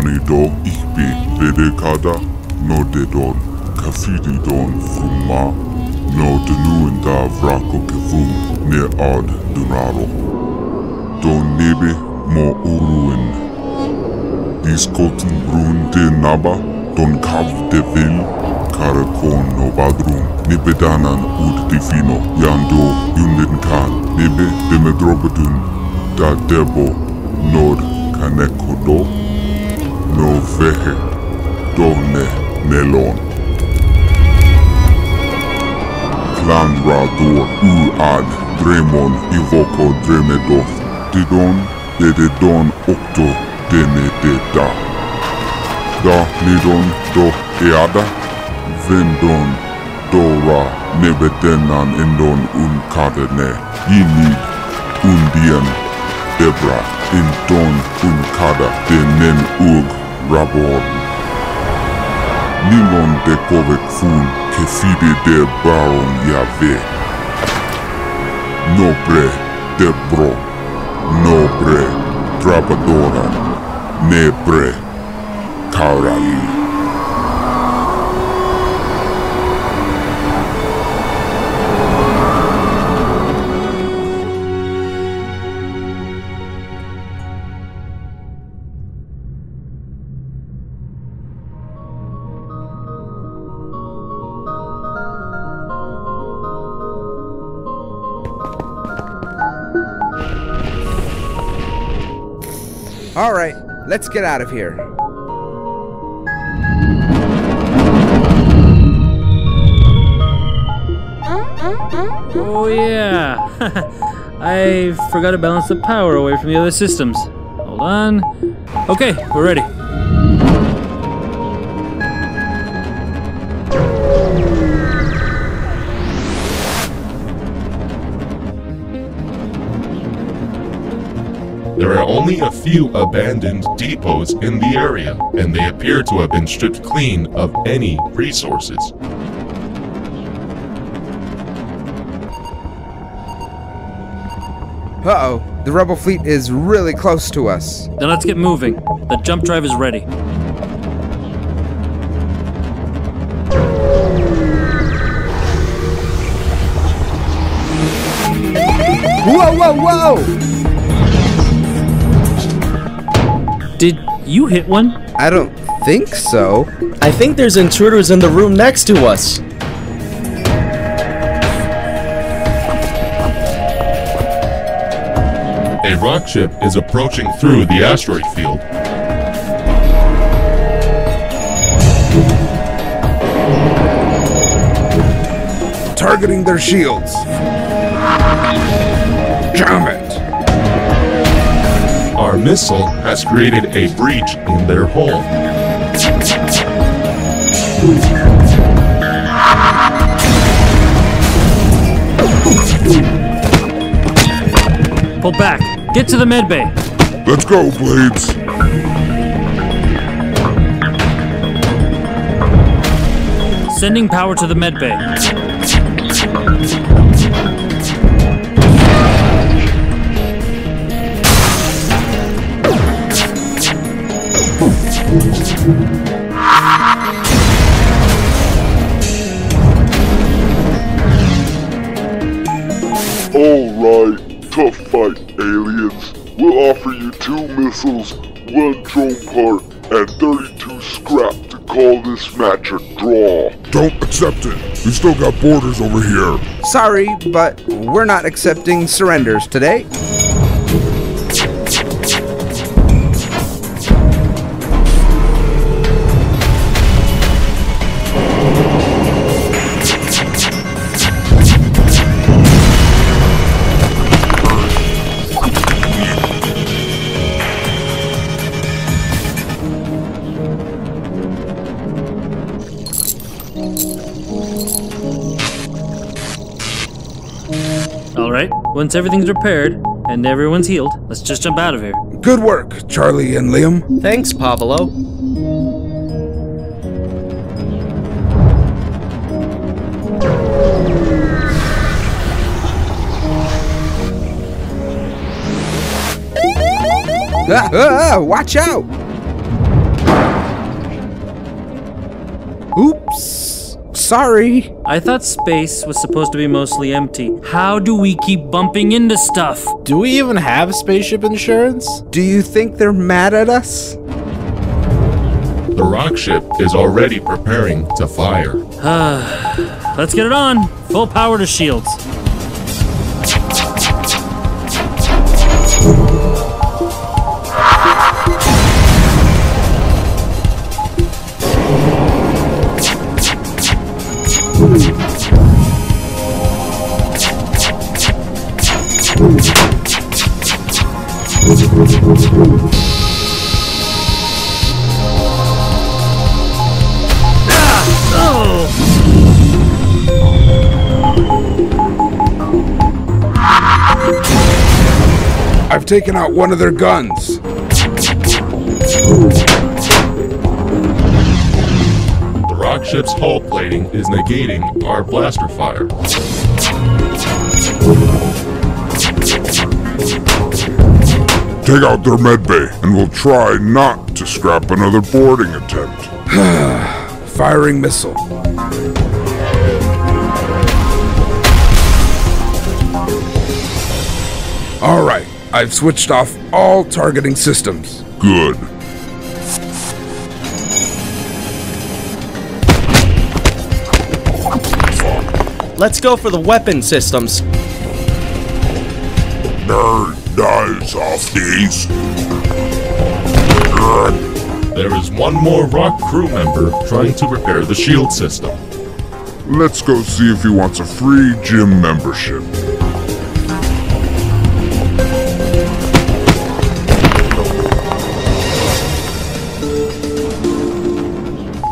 Danido ikbe vedekada no dedon kafididon fruma no denuenda vrako kevum ne ad dunaro. Don nebe mo uruin. Diskoten brun de naba don kav de vil karakon no badrum nebe danan ud difino yando yunden kan nebe de medrobedun da debo nod kanekodo no vehe done melon. Clan Rador Ur-Ad Dremon Ivoko Dremedoth Didon Dededon Okto Dene Deda Da Lidon Do Eada. Vendon Dora Nebedenan Endon Unkadene Yinid Undien Debra Indon Unkada Denen Ug Rabon. Nilon dekovek fun que fide de baron yave. Nobre debro, nobre trabadora, nebre carali. All right, let's get out of here. Oh yeah, I forgot to balance the power away from the other systems. Hold on. Okay, we're ready. There are only a few abandoned depots in the area, and they appear to have been stripped clean of any resources. Uh-oh, the rebel fleet is really close to us. Then let's get moving. The jump drive is ready. Did you hit one? I don't think so. I think there's intruders in the room next to us. A rock ship is approaching through the asteroid field. Targeting their shields. Jam it! Our missile has created a breach in their hull. Pull back. Get to the med bay. Let's go, Blades! Sending power to the med Alright, tough fight, aliens. We'll offer you two missiles, one drone part, and 32 scrap to call this match a draw. Don't accept it. We still got boarders over here. Sorry, but we're not accepting surrenders today. Once everything's repaired and everyone's healed, let's just jump out of here. Good work, Charlie and Liam. Thanks, Pavlo. Ah, ah, ah watch out! Oops. Sorry. I thought space was supposed to be mostly empty. How do we keep bumping into stuff? Do we even have spaceship insurance? Do you think they're mad at us? The rock ship is already preparing to fire. Let's get it on. Full power to shields. I've taken out one of their guns. The rock ship's hull plating is negating our blaster fire. Take out their medbay, and we'll try not to scrap another boarding attempt. Firing missile. All right, I've switched off all targeting systems. Good. Let's go for the weapon systems. Nerd dies off these. Nerd. There is one more rock crew member trying to repair the shield system. Let's go see if he wants a free gym membership.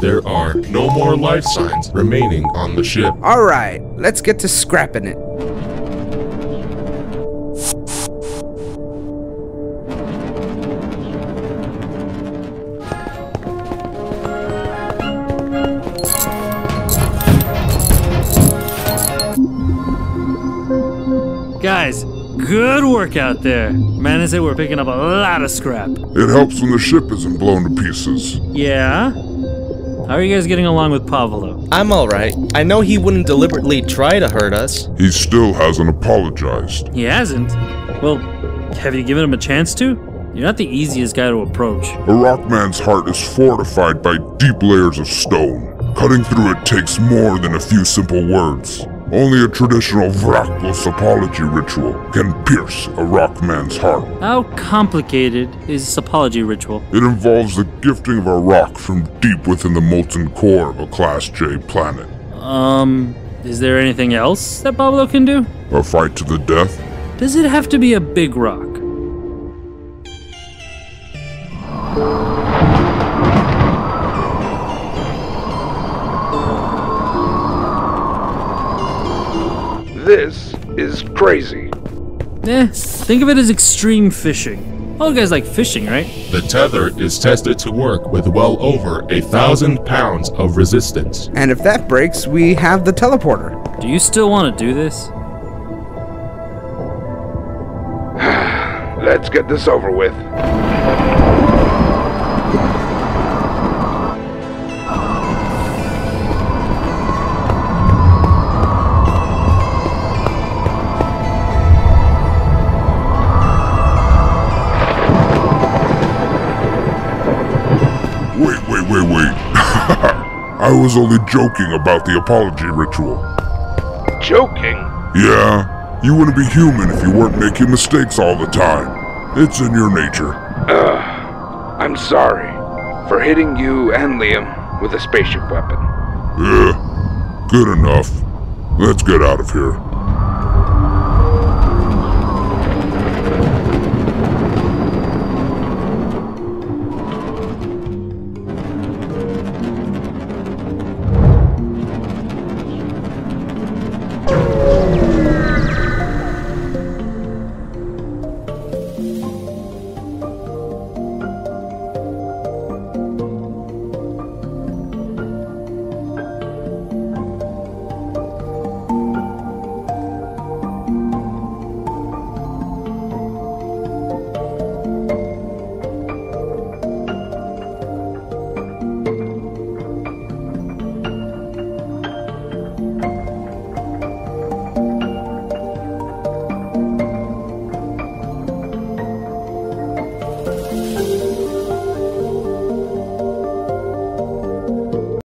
There are no more life signs remaining on the ship. All right, let's get to scrapping it. Guys, good work out there. Man, is it we're picking up a lot of scrap. It helps when the ship isn't blown to pieces. Yeah? How are you guys getting along with Pavlo? I'm alright. I know he wouldn't deliberately try to hurt us. He still hasn't apologized. He hasn't. Well, have you given him a chance to? You're not the easiest guy to approach. A rockman's heart is fortified by deep layers of stone. Cutting through it takes more than a few simple words. Only a traditional Vrakos apology ritual can pierce a rockman's heart. How complicated is this apology ritual? It involves the gifting of a rock from deep within the molten core of a Class J planet. Um, is there anything else that Pavlo can do? A fight to the death? Does it have to be a big rock? This is crazy. Eh, think of it as extreme fishing. All guys like fishing, right? The tether is tested to work with well over a thousand pounds of resistance. And if that breaks, we have the teleporter. Do you still want to do this? Let's get this over with. I was only joking about the apology ritual. Joking? Yeah, you wouldn't be human if you weren't making mistakes all the time. It's in your nature. Uh, I'm sorry for hitting you and Liam with a spaceship weapon. Yeah, good enough. Let's get out of here.